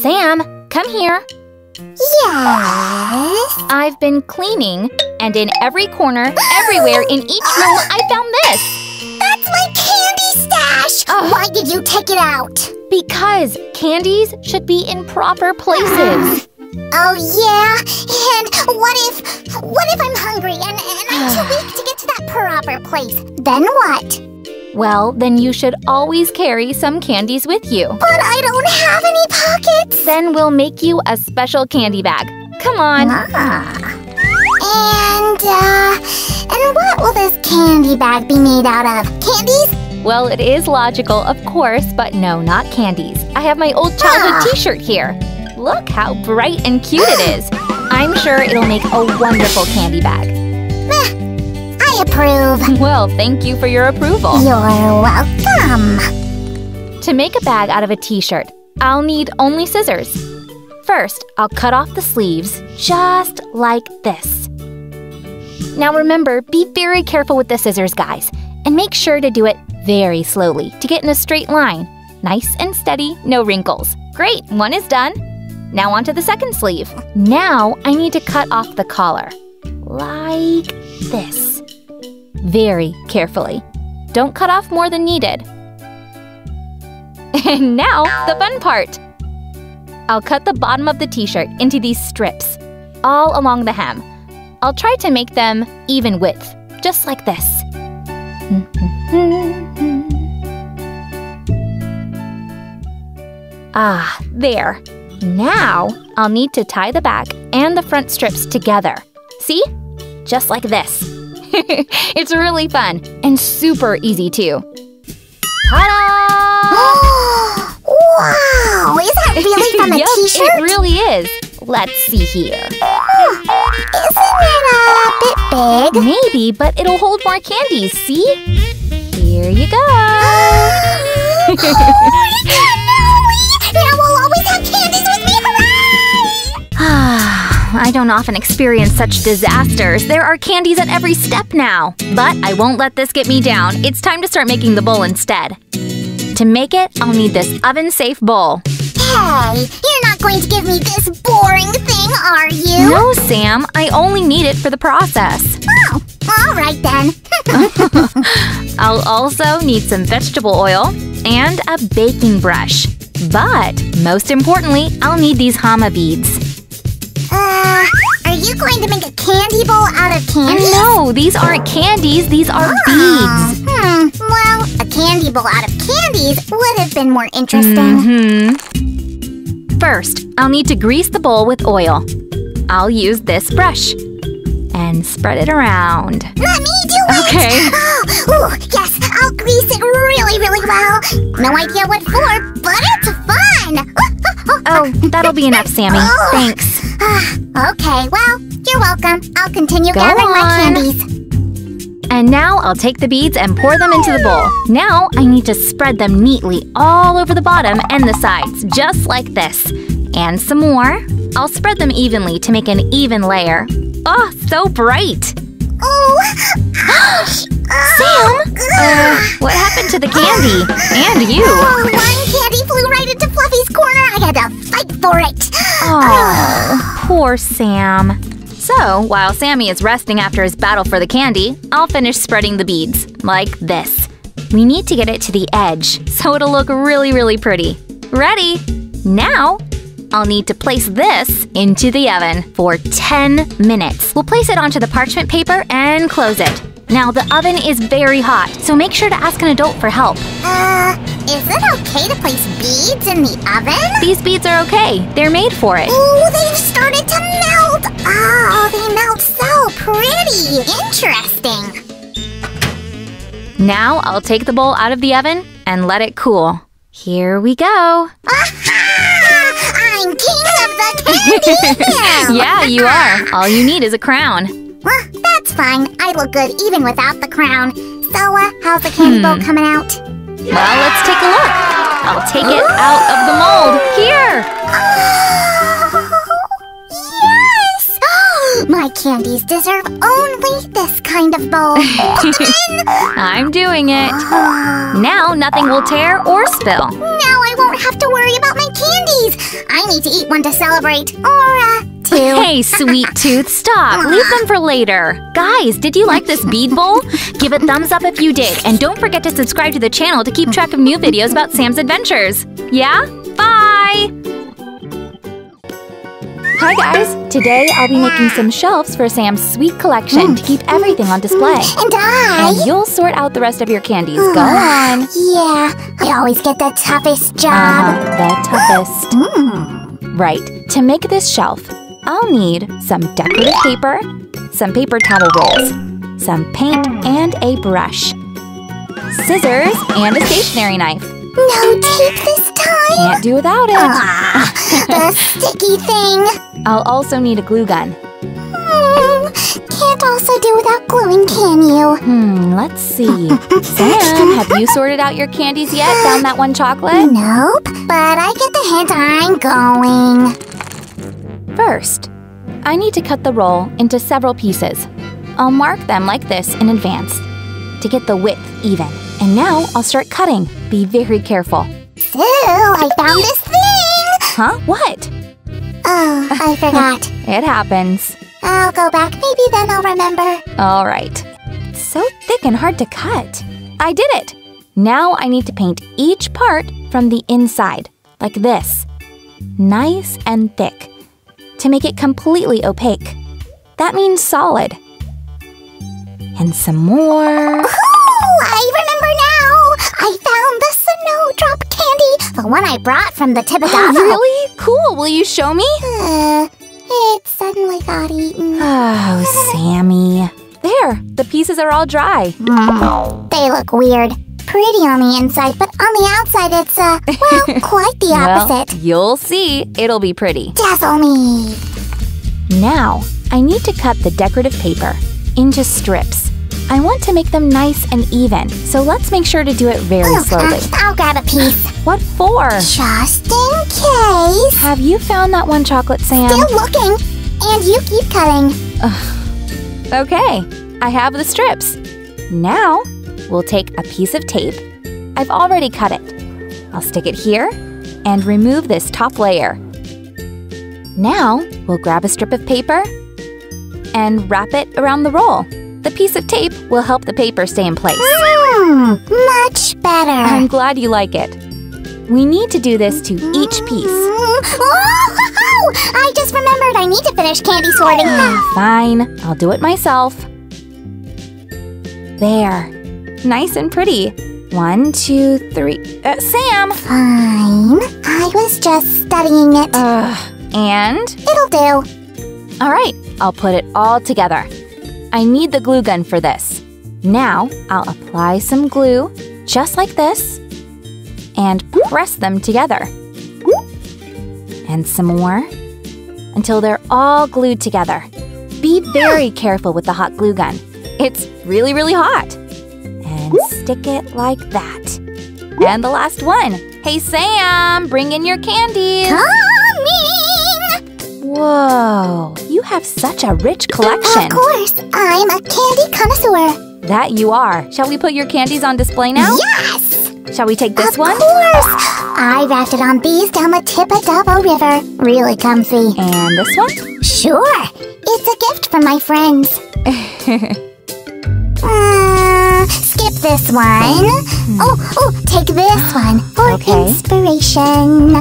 Sam, come here. Yes. I've been cleaning, and in every corner, everywhere, in each room, I found this. That's my candy stash. Ugh. Why did you take it out? Because candies should be in proper places. Oh yeah. And what if what if I'm hungry and, and I'm too weak to get to that proper place? Then what? Well, then you should always carry some candies with you. But I don't have any pockets. Then we'll make you a special candy bag. Come on. Ah. And uh and what will this candy bag be made out of? Candies? Well, it is logical, of course, but no, not candies. I have my old childhood Ah. t-shirt here. Look how bright and cute it is. I'm sure it'll make a wonderful candy bag. I approve. Well, thank you for your approval. You're welcome. To make a bag out of a t-shirt, I'll need only scissors. First, I'll cut off the sleeves just like this. Now remember, be very careful with the scissors, guys, and make sure to do it very slowly to get in a straight line. Nice and steady, no wrinkles. Great, one is done. Now onto the second sleeve. Now I need to cut off the collar. Like this. Very carefully. Don't cut off more than needed. And now, the fun part! I'll cut the bottom of the t-shirt into these strips, all along the hem. I'll try to make them even width, just like this. ah, there. Now, I'll need to tie the back and the front strips together. See? Just like this. it's really fun and super easy too. Ta-da! wow! Is that really from a Yup, t-shirt? It really is. Let's see here. Isn't it uh, a bit big? Maybe, but it'll hold more candies, see? Here you go. Oh, I don't often experience such disasters. There are candies at every step now. But I won't let this get me down. It's time to start making the bowl instead. To make it, I'll need this oven-safe bowl. Hey, you're not going to give me this boring thing, are you? No, Sam, I only need it for the process. Oh, all right then. I'll also need some vegetable oil and a baking brush. But most importantly, I'll need these Hama beads. Uh, are you going to make a candy bowl out of candy? No, these aren't candies, these are beads. Hmm, well, a candy bowl out of candies would have been more interesting. Mm-hmm. First, I'll need to grease the bowl with oil. I'll use this brush and spread it around. Let me do it! Okay. Oh, ooh, yes, I'll grease it really, really well. No idea what for, but it's fun! Oh, that'll be enough, Sammy. Oh. Thanks. Ah, okay, well, you're welcome. I'll continue Go gathering my on. candies. And now I'll take the beads and pour them into the bowl. Now I need to spread them neatly all over the bottom and the sides, just like this. And some more. I'll spread them evenly to make an even layer. Oh, so bright! Oh, Sam! Uh, what happened to the candy? And you? Oh, one candy flew right into Fluffy's corner. I had to fight for it. Oh, poor Sam. So, while Sammy is resting after his battle for the candy, I'll finish spreading the beads, like this. We need to get it to the edge, so it'll look really, really pretty. Ready? Now, I'll need to place this into the oven for 10 minutes. We'll place it onto the parchment paper and close it. Now, the oven is very hot, so make sure to ask an adult for help. Uh, is it okay to place beads in the oven? These beads are okay, they're made for it. Ooh, they've started to melt. Oh, they melt so pretty. Interesting. Now I'll take the bowl out of the oven and let it cool. Here we go. Aha! I'm king of the candy. Yeah, you are. All you need is a crown. Well, that's fine. I look good even without the crown. So, uh, how's the candy bowl coming out? Well, let's take a look. I'll take it out of the mold. Here. Oh, yes! My candies deserve only this kind of bowl. Put them in. I'm doing it. Now nothing will tear or spill. now I won't have to worry about my candies. I need to eat one to celebrate. Or, uh, two. Hey, sweet tooth, stop. Leave them for later. Guys, did you like this bead bowl? Give a thumbs up if you did, and don't forget to subscribe to the channel to keep track of new videos about Sam's adventures. Yeah? Bye! Hi guys! Today I'll be making some shelves for Sam's sweet collection to keep everything on display. And I... And you'll sort out the rest of your candies. Go on! Yeah, I always get the toughest job. Uh-huh, the toughest. Mm. Right, to make this shelf, I'll need some decorative paper, some paper towel rolls, some paint and a brush, scissors, and a stationery knife. No tape this time. Can't do without it. Ah, the sticky thing. I'll also need a glue gun. Hmm, can't also do without gluing, can you? Hmm, let's see. Sam, have you sorted out your candies yet? Found that one chocolate? Nope, but I get the hint I'm going. First, I need to cut the roll into several pieces. I'll mark them like this in advance to get the width even. And now I'll start cutting. Be very careful. So, I found this thing! Huh? What? Oh, I forgot. It happens. I'll go back, maybe then I'll remember. All right. It's so thick and hard to cut. I did it. Now I need to paint each part from the inside, like this. Nice and thick. To make it completely opaque. That means solid. And some more. Oh, I remember now! I found the snowdrop candy, the one I brought from the Tibidabo. really? Cool. Will you show me? Uh, it suddenly got eaten. Oh, Sammy. There, the pieces are all dry. Mm, they look weird. Pretty on the inside, but on the outside it's, uh, well, quite the opposite. Well, you'll see. It'll be pretty. Dazzle me! Now, I need to cut the decorative paper into strips. I want to make them nice and even, so let's make sure to do it very Oh, slowly. uh, I'll grab a piece. What for? Just in case. Have you found that one chocolate, Sam? Still looking. And you keep cutting. Okay, I have the strips. Now, we'll take a piece of tape. I've already cut it. I'll stick it here and remove this top layer. Now, we'll grab a strip of paper and wrap it around the roll. The piece of tape will help the paper stay in place. Mmm, much better. I'm glad you like it. We need to do this to each piece. Mm, oh, I just remembered I need to finish candy sorting. Fine, I'll do it myself. There. Nice and pretty. One, two, three. Uh, Sam! Fine. I was just studying it. Ugh. And? It'll do. All right, I'll put it all together. I need the glue gun for this. Now, I'll apply some glue, just like this, and press them together. And some more, until they're all glued together. Be very careful with the hot glue gun. It's really, really hot. Stick it like that. And the last one. Hey, Sam, bring in your candies. Coming! Whoa, you have such a rich collection. Of course, I'm a candy connoisseur. That you are. Shall we put your candies on display now? Yes! Shall we take this of one? Of course! I rafted on these down the Tibidabo River. Really comfy. And this one? Sure, it's a gift from my friends. this one. Oh, oh, take this one for Okay. inspiration.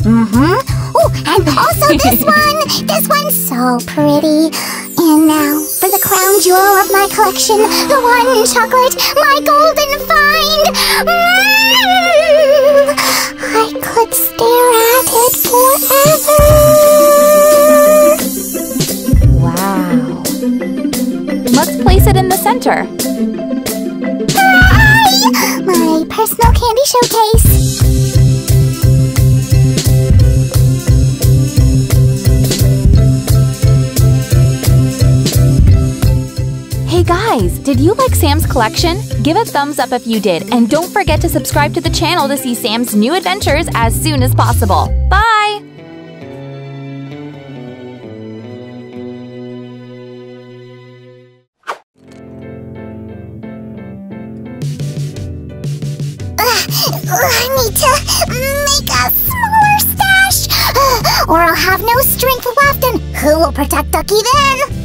Mm-hmm. Oh, and also this one. This one's so pretty. And now for the crown jewel of my collection, the one chocolate, my golden find. Mm, I could stare at it forever. Wow. Let's place it in the center. Personal candy showcase. Hey guys, did you like Sam's collection? Give a thumbs up if you did, and don't forget to subscribe to the channel to see Sam's new adventures as soon as possible. Bye! I need to make a smaller stash. or I'll have no strength left, and who will protect Ducky then?